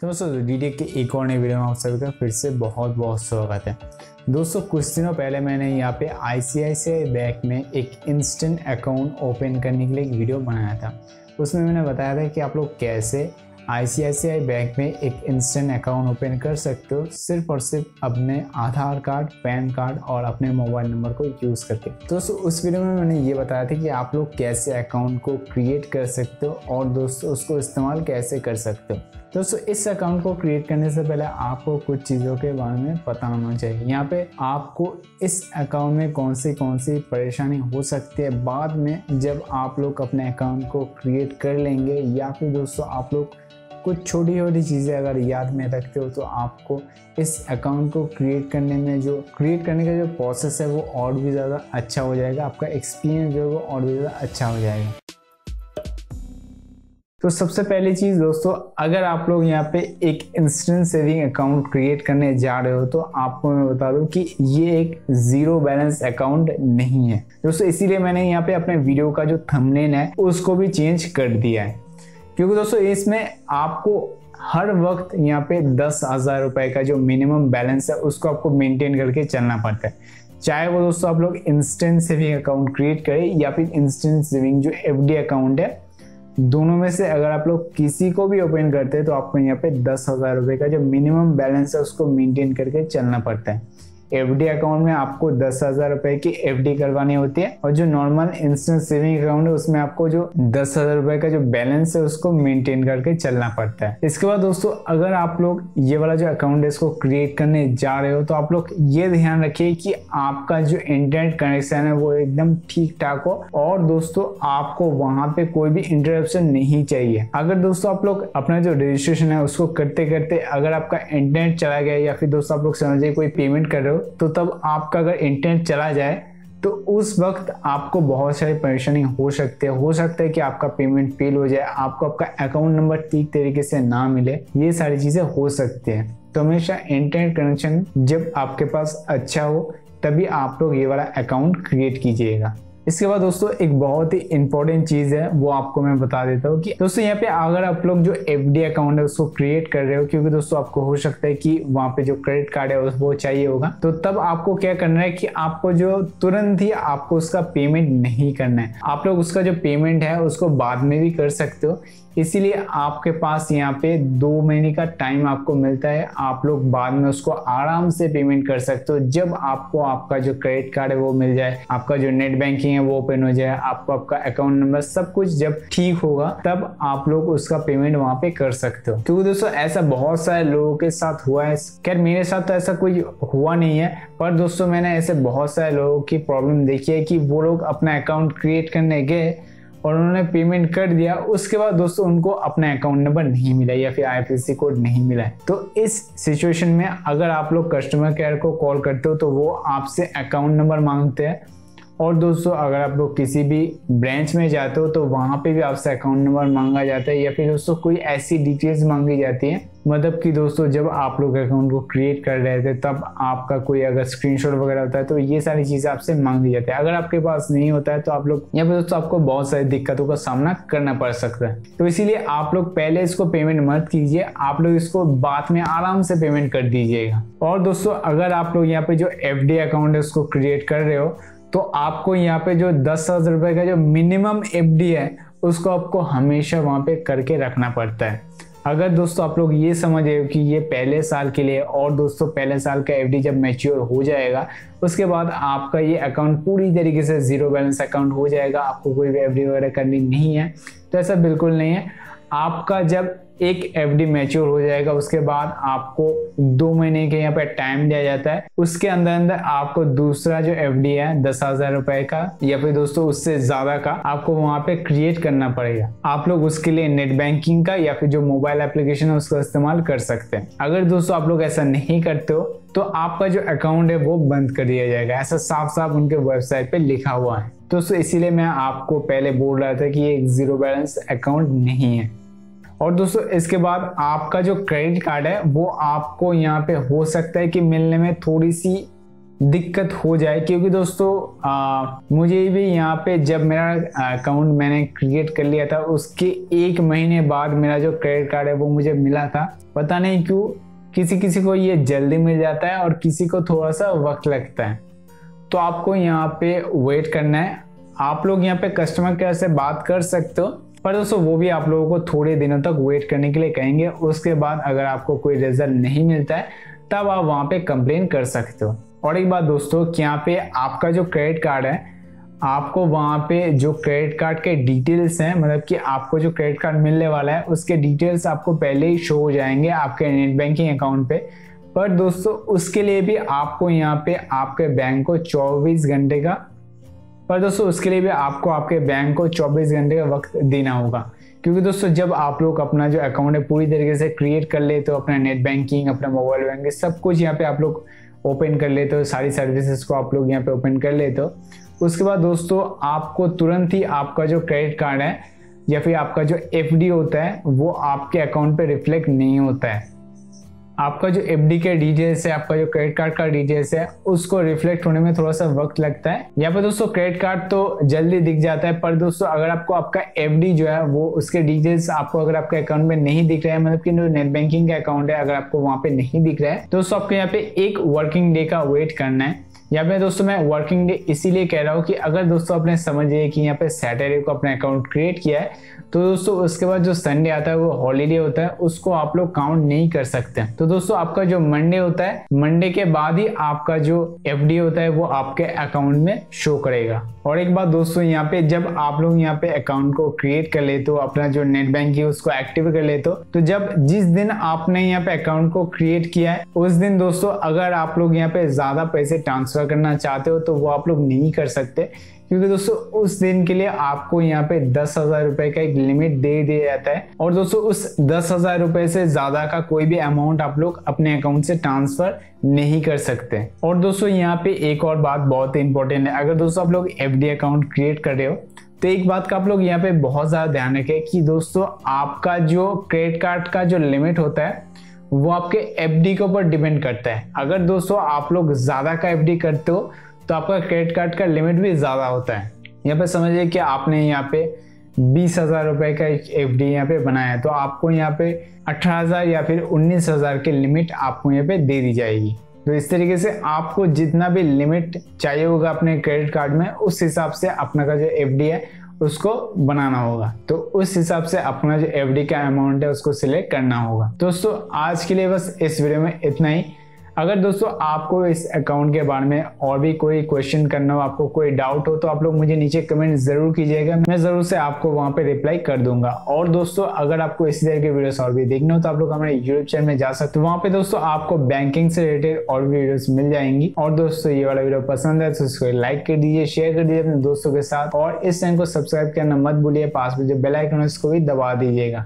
तो दोस्तों वीडियो के एक और नए वीडियो में आप सभी का फिर से बहुत बहुत स्वागत है। दोस्तों, कुछ दिनों पहले मैंने यहाँ पे आई बैंक में एक इंस्टेंट अकाउंट ओपन करने के लिए एक वीडियो बनाया था। उसमें मैंने बताया था कि आप लोग कैसे आईसीआईसीआई बैंक में एक इंस्टेंट अकाउंट ओपन कर सकते हो, सिर्फ़ और सिर्फ़ अपने आधार कार्ड, पैन कार्ड और अपने मोबाइल नंबर को यूज़ करके। दोस्तों, उस वीडियो में मैंने ये बताया था कि आप लोग कैसे अकाउंट को क्रिएट कर सकते हो और दोस्तों, उसको इस्तेमाल कैसे कर सकते हो। दोस्तों, इस अकाउंट को क्रिएट करने से पहले आपको कुछ चीज़ों के बारे में पता होना चाहिए। यहाँ पे आपको इस अकाउंट में कौन सी कौन सी परेशानी हो सकती है? बाद में जब आप लोग अपने अकाउंट को क्रिएट कर लेंगे या फिर दोस्तों, आप लोग कुछ छोटी छोटी चीज़ें अगर याद में रखते हो तो आपको इस अकाउंट को क्रिएट करने में जो क्रिएट करने का जो प्रोसेस है वो और भी ज़्यादा अच्छा हो जाएगा। आपका एक्सपीरियंस जो है वो और भी ज़्यादा अच्छा हो जाएगा। तो सबसे पहली चीज़ दोस्तों, अगर आप लोग यहाँ पे एक इंस्टेंट सेविंग अकाउंट क्रिएट करने जा रहे हो तो आपको मैं बता दूँ कि ये एक ज़ीरो बैलेंस अकाउंट नहीं है। दोस्तों, इसीलिए मैंने यहाँ पे अपने वीडियो का जो थंबनेल है, उसको भी चेंज कर दिया है। क्योंकि दोस्तों, इसमें आपको हर वक्त यहाँ पे दस हज़ार रुपए का जो मिनिमम बैलेंस है, उसको आपको मेंटेन करके चलना पड़ता है। चाहे वो दोस्तों आप लोग इंस्टेंट सेविंग अकाउंट क्रिएट करें या फिर इंस्टेंट सेविंग जो एफडी अकाउंट है, दोनों में से अगर आप लोग किसी को भी ओपन करते हैं तो आपको यहाँ पे दस हज़ार रुपए का जो मिनिमम बैलेंस है, उसको मेंटेन करके चलना पड़ता है। एफडी अकाउंट में आपको दस हज़ार रुपए की एफडी करवानी होती है और जो नॉर्मल इंस्टेंट सेविंग अकाउंट है, उसमें आपको जो दस हज़ार रुपए का जो बैलेंस है, उसको मेंटेन करके चलना पड़ता है। इसके बाद दोस्तों, अगर आप लोग ये वाला जो अकाउंट है, इसको क्रिएट करने जा रहे हो तो आप लोग ये ध्यान रखिए कि आपका जो इंटरनेट कनेक्शन है, वो एकदम ठीक ठाक हो और दोस्तों, आपको वहाँ पे कोई भी इंटरप्शन नहीं चाहिए। अगर दोस्तों, आप लोग अपना जो रजिस्ट्रेशन है, उसको करते करते अगर आपका इंटरनेट चला गया या फिर दोस्तों, आप लोग समझिए कोई पेमेंट कर रहे हो तो तब आपका अगर इंटरनेट चला जाए तो उस वक्त आपको बहुत सारी परेशानी हो सकती है। हो सकता है कि आपका पेमेंट फेल हो जाए, आपको आपका अकाउंट नंबर ठीक तरीके से ना मिले, ये सारी चीज़ें हो सकती है। तो हमेशा इंटरनेट कनेक्शन जब आपके पास अच्छा हो, तभी आप लोग ये वाला अकाउंट क्रिएट कीजिएगा। इसके बाद दोस्तों, एक बहुत ही इंपॉर्टेंट चीज़ है, वो आपको मैं बता देता हूँ कि दोस्तों, यहाँ पे अगर आप लोग जो एफडी अकाउंट है, उसको क्रिएट कर रहे हो, क्योंकि दोस्तों, आपको हो सकता है कि वहाँ पे जो क्रेडिट कार्ड है, वो चाहिए होगा तो तब आपको क्या करना है कि आपको जो तुरंत ही आपको उसका पेमेंट नहीं करना है। आप लोग उसका जो पेमेंट है, उसको बाद में भी कर सकते हो। इसीलिए आपके पास यहाँ पे दो महीने का टाइम आपको मिलता है, आप लोग बाद में उसको आराम से पेमेंट कर सकते हो, जब आपको आपका जो क्रेडिट कार्ड है, वो मिल जाए, आपका जो नेट बैंकिंग है, वो ओपन हो जाए, आपको आपका अकाउंट नंबर सब कुछ जब ठीक होगा, तब आप लोग उसका पेमेंट वहाँ पे कर सकते हो। क्योंकि दोस्तों, ऐसा बहुत सारे लोगों के साथ हुआ है। खैर, मेरे साथ तो ऐसा कोई हुआ नहीं है, पर दोस्तों, मैंने ऐसे बहुत सारे लोगों की प्रॉब्लम देखी है कि वो लोग अपना अकाउंट क्रिएट करने गए और उन्होंने पेमेंट कर दिया। उसके बाद दोस्तों, उनको अपना अकाउंट नंबर नहीं मिला या फिर आई कोड नहीं मिला तो इस सिचुएशन में अगर आप लोग कस्टमर केयर को कॉल करते हो तो वो आपसे अकाउंट नंबर मांगते हैं। और दोस्तों, अगर आप लोग किसी भी ब्रांच में जाते हो तो वहाँ पे भी आपसे अकाउंट नंबर मांगा जाता है, या फिर दोस्तों कोई ऐसी डिटेल्स मांगी जाती है मतलब कि दोस्तों, जब आप लोग अकाउंट को क्रिएट कर रहे थे, तब आपका कोई अगर स्क्रीनशॉट वगैरह होता है तो ये सारी चीज़ें आपसे मांगी जाती है। अगर आपके पास नहीं होता है तो आप लोग, यहाँ पे दोस्तों, आपको बहुत सारी दिक्कतों का सामना करना पड़ सकता है। तो इसीलिए आप लोग पहले इसको पेमेंट मत कीजिए, आप लोग इसको बाद में आराम से पेमेंट कर दीजिएगा। और दोस्तों, अगर आप लोग यहाँ पे जो एफडी अकाउंट है, उसको क्रिएट कर रहे हो तो आपको यहाँ पे जो दस हज़ार रुपए का जो मिनिमम एफडी है, उसको आपको हमेशा वहाँ पे करके रखना पड़ता है। अगर दोस्तों आप लोग ये समझ रहे हो कि ये पहले साल के लिए और दोस्तों पहले साल का एफडी जब मैच्योर हो जाएगा, उसके बाद आपका ये अकाउंट पूरी तरीके से ज़ीरो बैलेंस अकाउंट हो जाएगा, आपको कोई भी एफ़ वगैरह करनी नहीं है तो ऐसा बिल्कुल नहीं है। आपका जब एक एफ़ डी मैच्योर हो जाएगा, उसके बाद आपको दो महीने के यहाँ पे टाइम दिया जाता है। उसके अंदर अंदर आपको दूसरा जो एफ़ डी है, दस हज़ार रुपए का, या फिर दोस्तों उससे ज़्यादा का, आपको वहाँ पे क्रिएट करना पड़ेगा। आप लोग उसके लिए नेट बैंकिंग का या फिर जो मोबाइल एप्लीकेशन है, उसका इस्तेमाल कर सकते हैं। अगर दोस्तों आप लोग ऐसा नहीं करते हो तो आपका जो अकाउंट है, वो बंद कर दिया जाएगा। ऐसा साफ़ साफ़ उनके वेबसाइट पे लिखा हुआ है। दोस्तों, इसीलिए मैं आपको पहले बोल रहा था कि ये ज़ीरो बैलेंस अकाउंट नहीं है। और दोस्तों इसके बाद आपका जो क्रेडिट कार्ड है वो आपको यहाँ पे हो सकता है कि मिलने में थोड़ी सी दिक्कत हो जाए। क्योंकि दोस्तों आ, मुझे भी यहाँ पे जब मेरा अकाउंट मैंने क्रिएट कर लिया था उसके एक महीने बाद मेरा जो क्रेडिट कार्ड है वो मुझे मिला था। पता नहीं क्यों किसी किसी को ये जल्दी मिल जाता है और किसी को थोड़ा सा वक्त लगता है। तो आपको यहाँ पे वेट करना है। आप लोग यहाँ पे कस्टमर केयर से बात कर सकते हो। पर दोस्तों, वो भी आप लोगों को थोड़े दिनों तक वेट करने के लिए कहेंगे। उसके बाद अगर आपको कोई रिज़ल्ट नहीं मिलता है, तब आप वहाँ पे कंप्लेन कर सकते हो। और एक बात दोस्तों, कि यहाँ पे आपका जो क्रेडिट कार्ड है, आपको वहाँ पे जो क्रेडिट कार्ड के डिटेल्स हैं मतलब कि आपको जो क्रेडिट कार्ड मिलने वाला है, उसके डिटेल्स आपको पहले ही शो हो जाएँगे आपके नेट बैंकिंग अकाउंट पे। पर दोस्तों, उसके लिए भी आपको यहाँ पे आपके बैंक को 24 घंटे का पर दोस्तों, उसके लिए भी आपको आपके बैंक को 24 घंटे का वक्त देना होगा। क्योंकि दोस्तों, जब आप लोग अपना जो अकाउंट है पूरी तरीके से क्रिएट कर ले तो अपना नेट बैंकिंग अपना मोबाइल बैंकिंग सब कुछ यहाँ पे आप लोग ओपन कर लेते हो, सारी सर्विसेज़ को आप लोग यहाँ पे ओपन कर लेते हो। उसके बाद दोस्तों, आपको तुरंत ही आपका जो क्रेडिट कार्ड है या फिर आपका जो एफडी होता है, वो आपके अकाउंट पर रिफ्लेक्ट नहीं होता है। आपका जो एफ़ के डिटेल्स है आपका जो क्रेडिट कार्ड का डीजेस है उसको रिफ्लेक्ट होने में थोड़ा सा वक्त लगता है। यहाँ पर दोस्तों क्रेडिट कार्ड तो जल्दी दिख जाता है, पर दोस्तों, अगर आपको आपका एफ़ जो है, वो उसके डिटेल्स आपको अगर आपके अकाउंट में नहीं दिख रहा है मतलब कि जो नेट बैंकिंग का अकाउंट है, अगर आपको वहाँ पे नहीं दिख रहा है तो दोस्तों, आपको यहाँ पे एक वर्किंग डे का वेट करना है। यहाँ पे दोस्तों मैं वर्किंग डे इसीलिए कह रहा हूँ कि अगर दोस्तों आपने समझिए कि यहाँ पे सैटरडे को अपना अकाउंट क्रिएट किया है तो दोस्तों उसके बाद जो संडे आता है, वो हॉलीडे होता है, उसको आप लोग काउंट नहीं कर सकते। तो दोस्तों आपका जो मंडे होता है मंडे के बाद ही आपका जो एफडी होता है, वो आपके अकाउंट में शो करेगा। और एक बात दोस्तों यहाँ पे, जब आप लोग यहाँ पे अकाउंट को क्रिएट कर लेते हो, अपना जो नेट बैंक है, उसको एक्टिव कर लेते हो तो जब जिस दिन आपने यहाँ पे अकाउंट को क्रिएट किया है, उस दिन दोस्तों अगर आप लोग यहाँ पे ज़्यादा पैसे ट्रांसफ़र करना चाहते हो तो वो आप लोग नहीं कर सकते। क्योंकि दोस्तों, उस दिन के लिए आपको यहाँ पे दस हज़ार रुपए का एक लिमिट दे दिया जाता है। और दोस्तों, उस दस हज़ार रुपए से ज़्यादा का कोई भी अमाउंट आप लोग अपने अकाउंट से ट्रांसफ़र नहीं कर सकते। और दोस्तों, यहाँ पे एक और बात बहुत इंपॉर्टेंट है। अगर दोस्तों, आप लोग एफडी अकाउंट क्रिएट कर रहे हो तो एक बात का आप लोग यहाँ पे बहुत ज़्यादा ध्यान रखें कि दोस्तों, आपका जो क्रेडिट कार्ड का जो लिमिट होता है वो आपके एफडी के ऊपर डिपेंड करता है। अगर दोस्तों आप लोग ज़्यादा का एफडी करते हो तो आपका क्रेडिट कार्ड का लिमिट भी ज़्यादा होता है। यहाँ पे समझिए कि आपने यहाँ पे बीस हज़ार रुपए का एफ़ डी यहाँ पे बनाया है तो आपको यहाँ पे अठारह हज़ार या फिर उन्नीस हज़ार की लिमिट आपको यहाँ पे दे दी जाएगी। तो इस तरीके से आपको जितना भी लिमिट चाहिए होगा अपने क्रेडिट कार्ड में, उस हिसाब से अपना का जो एफडी है उसको बनाना होगा। तो उस हिसाब से अपना जो एफडी का अमाउंट है, उसको सिलेक्ट करना होगा। दोस्तों, आज के लिए बस इस वीडियो में इतना ही। अगर दोस्तों आपको इस अकाउंट के बारे में और भी कोई क्वेश्चन करना हो, आपको कोई डाउट हो तो आप लोग मुझे नीचे कमेंट ज़रूर कीजिएगा। मैं ज़रूर से आपको वहाँ पे रिप्लाई कर दूँगा। और दोस्तों, अगर आपको इसी तरह के वीडियोस और भी देखने हो तो आप लोग हमारे यूट्यूब चैनल में जा सकते हो। वहाँ पे दोस्तों आपको बैंकिंग से रिलेटेड और भी वीडियो मिल जाएँगी। और दोस्तों, ये वाला वीडियो पसंद है तो इसको लाइक कर दीजिए शेयर कर दीजिए अपने दोस्तों के साथ। और इस चैनल को सब्सक्राइब करना मत भूलिए। पास में जो बेलाइकन है, उसको भी दबा दीजिएगा।